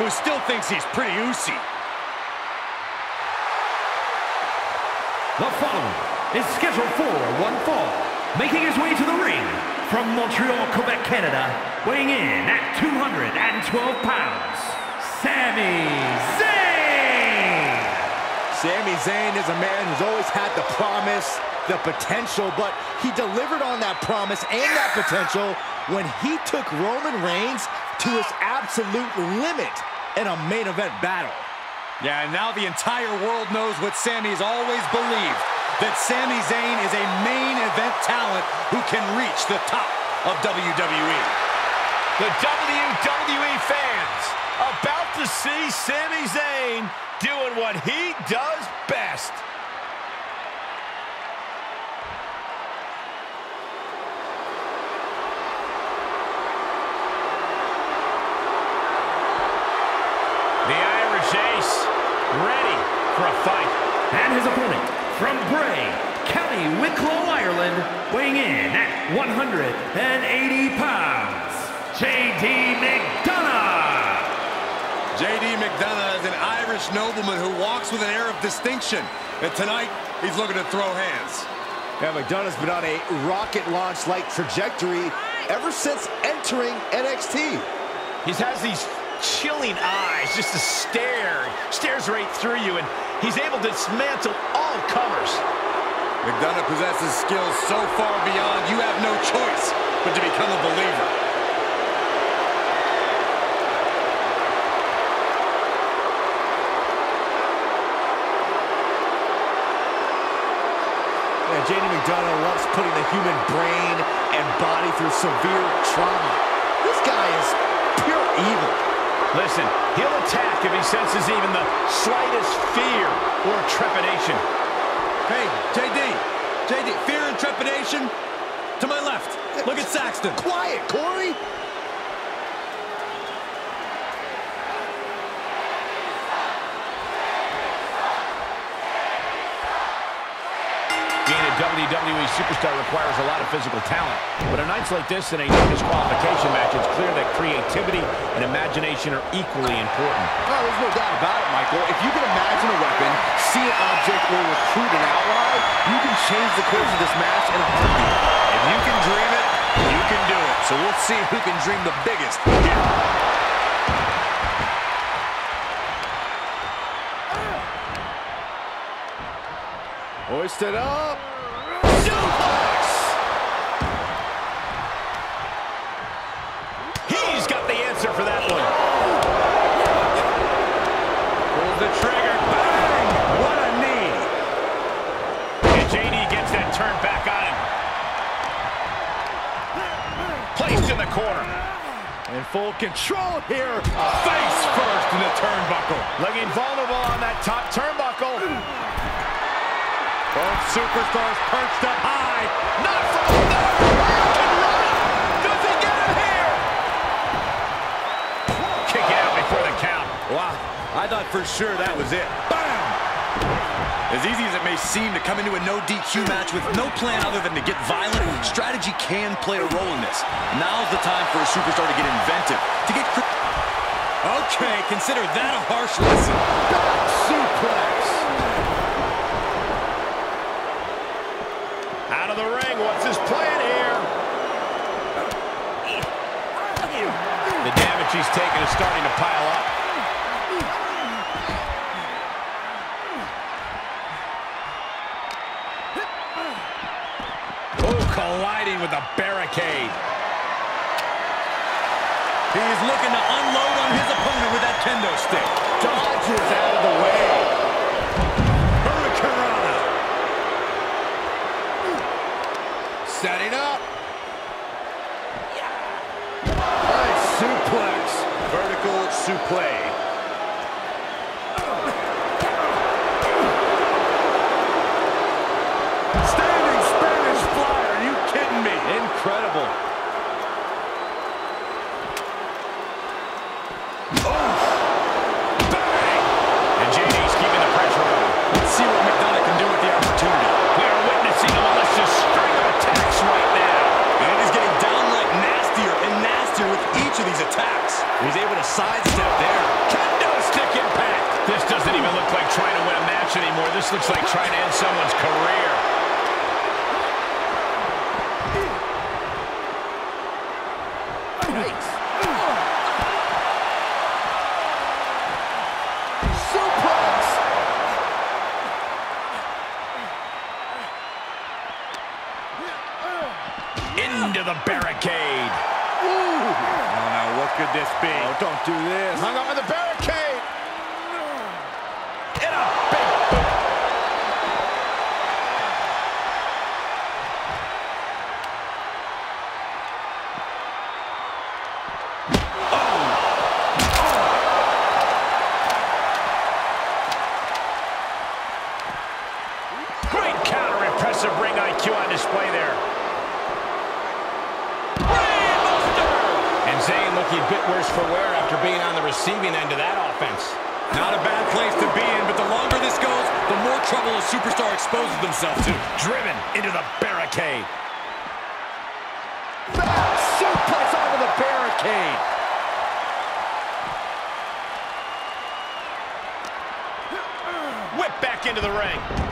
who still thinks he's pretty oozy. The following is scheduled for one fall, making his way to the ring from Montreal, Quebec, Canada, weighing in at 212 pounds, Sami Zayn! Sami Zayn is a man who's always had the promise, the potential, but he delivered on that promise and that potential when he took Roman Reigns to his absolute limit in a main event battle. Yeah, and now the entire world knows what Sami's always believed, that Sami Zayn is a main event talent who can reach the top of WWE. The WWE fans about to see Sami Zayn doing what he does best. The Irish Ace ready for a fight. And his opponent from Bray, County Wicklow, Ireland, weighing in at 180 pounds, J.D. McDonagh! J.D. McDonagh is an Irish nobleman who walks with an air of distinction. And tonight, he's looking to throw hands. Yeah, McDonagh's been on a rocket launch-like trajectory ever since entering NXT. He has these chilling eyes, just a stare, stares right through you, and he's able to dismantle all comers. McDonagh possesses skills so far beyond you have no choice but to become a believer. Yeah, J.D. McDonagh loves putting the human brain and body through severe trauma. This guy is pure evil. Listen, he'll attack if he senses even the slightest fear or trepidation. Hey, JD, JD, fear and trepidation to my left. Look at Saxton. Quiet, Corey. WWE superstar requires a lot of physical talent. But on nights like this in a disqualification match, it's clear that creativity and imagination are equally important. Oh, there's no doubt about it, Michael. If you can imagine a weapon, see an object, or recruit an ally, you can change the course of this match in a heartbeat. If you can dream it, you can do it. So we'll see who can dream the biggest here. Hoisted up. He's got the answer for that one. Pulls the trigger. Bang! What a knee. And JD gets that turn back on him. Placed in the corner. In full control here. Face first in the turnbuckle. Looking vulnerable on that top turnbuckle. Both superstars perched up high. Not from there. Does he get it here? Kick it out before the count. Wow, I thought for sure that was it. Bam! As easy as it may seem to come into a no DQ match with no plan other than to get violent, strategy can play a role in this. Now's the time for a superstar to get inventive, to get... Okay, consider that a harsh lesson. Suplex. Out of the ring. What's his plan here? The damage he's taken is starting to pile up. Oh, colliding with the barricade. He's looking to unload on his opponent with that kendo stick. Dodges out of the way. Vertical suplex. He's able to sidestep there. Kendo stick impact. This doesn't even look like trying to win a match anymore. This looks like trying to end someone's career. Nice. Suplex. Into the barricade. Ooh. Oh, now what could this be? Oh, don't do this. Hung up the barricade. For wear after being on the receiving end of that offense. Not a bad place to be in, but the longer this goes, the more trouble a superstar exposes themselves to. Driven into the barricade. Back suplex onto the barricade. Whip back into the ring.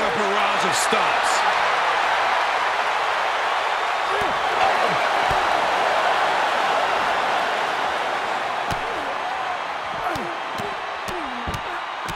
A barrage of stops.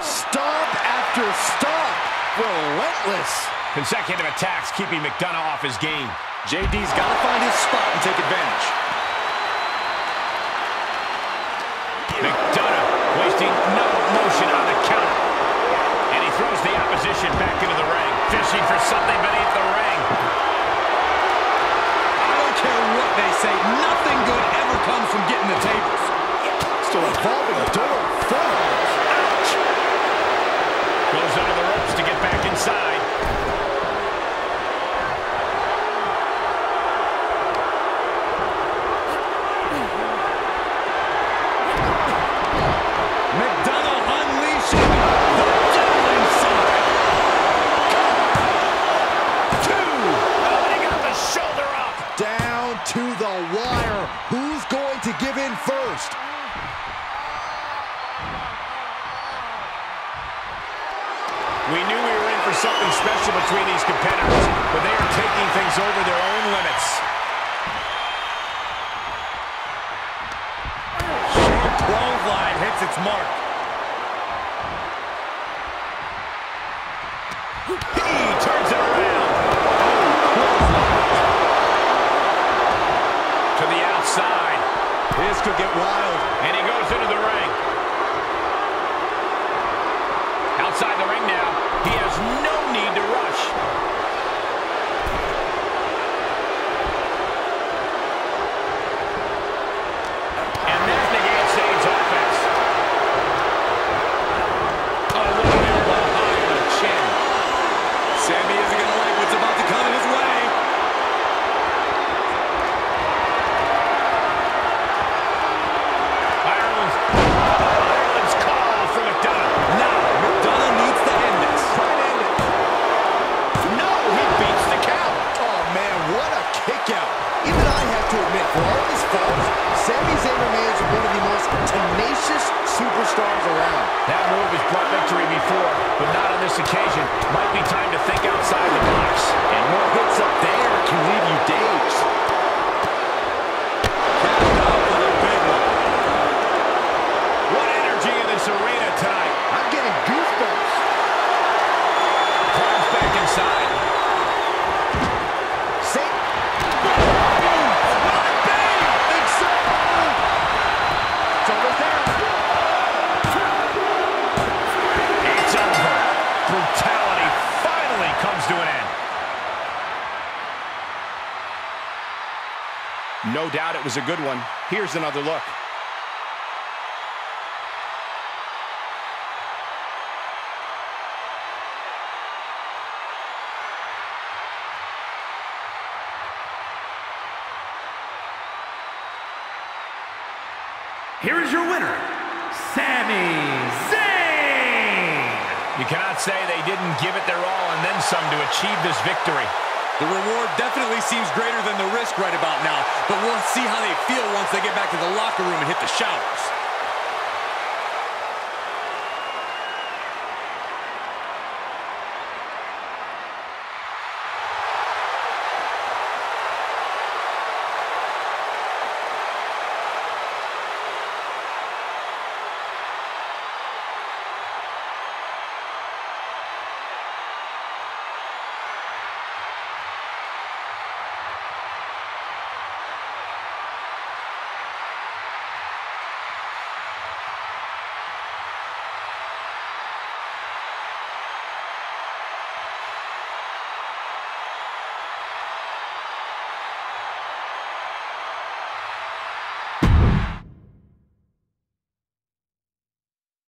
Stomp after stomp. Relentless. Consecutive attacks keeping McDonagh off his game. JD's got to find his spot and take advantage. McDonagh wasting no motion on the counter. And he throws the opposition back into the ring, fishing for something beneath the ring. I don't care what they say. Nothing good ever comes from getting the tables. Still involving the door. Between these competitors, but they are taking things over their own limits. Short clothesline hits its mark. He turns it around. To the outside. This could get wild. And he goes into the ring. Outside the ring now. No doubt it was a good one. Here's another look. Here is your winner, Sami Zayn! You cannot say they didn't give it their all and then some to achieve this victory. The reward definitely seems greater than the risk right about now, but we'll see how they feel once they get back to the locker room and hit the showers.